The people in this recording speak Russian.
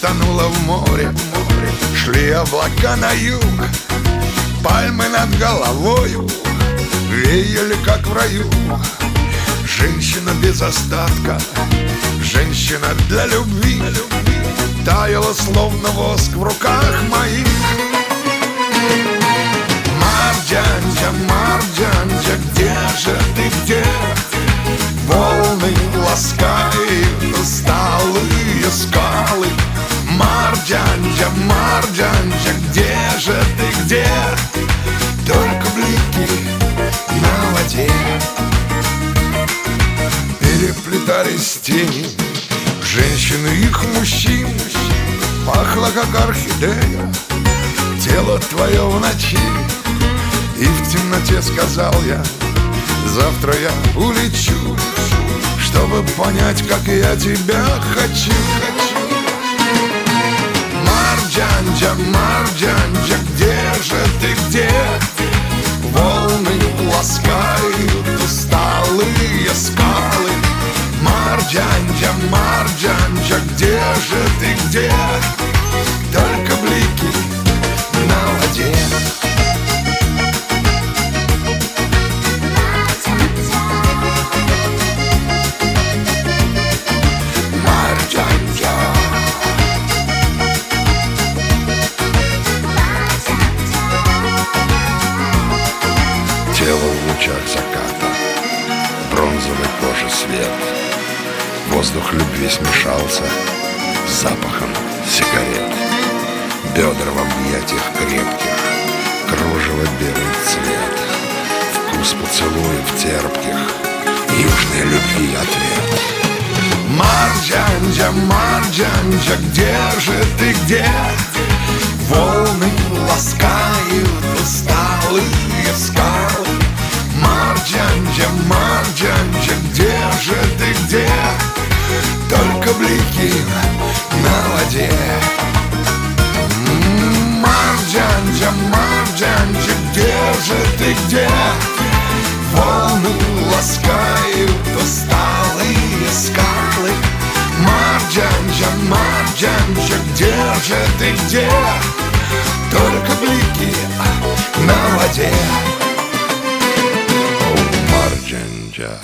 Тонуло в море, шли облака на юг, пальмы над головою веяли как в раю. Женщина без остатка, женщина для любви, таяла словно воск в руках моих. Переплетались тени Женщины их мужчин Пахло, как орхидея. Тело твое в ночи. И в темноте сказал я Завтра я улечу Чтобы понять, как я тебя хочу Марджанджа, Марджанджа, где же ты, где? Марджанджа, Марджанджа, где же ты, где? Только блики на воде. Тело в лучах заката Бронзовой кожи свет Воздух любви смешался С запахом сигарет Бедра в объятиях крепких Кружево белый цвет Вкус поцелуев терпких Южной любви ответ Марджанджа, Марджанджа, где же ты, где? Волны ласкают усталые скалы Марджанджа, Марджанджа, где же ты, где? Блики на воде М, Марджанджа, Марджанджа, где же ты, где? Волны ласкают усталые скалы Марджанджа, Марджанджа, где же ты, где? Только блики на воде Марджанджа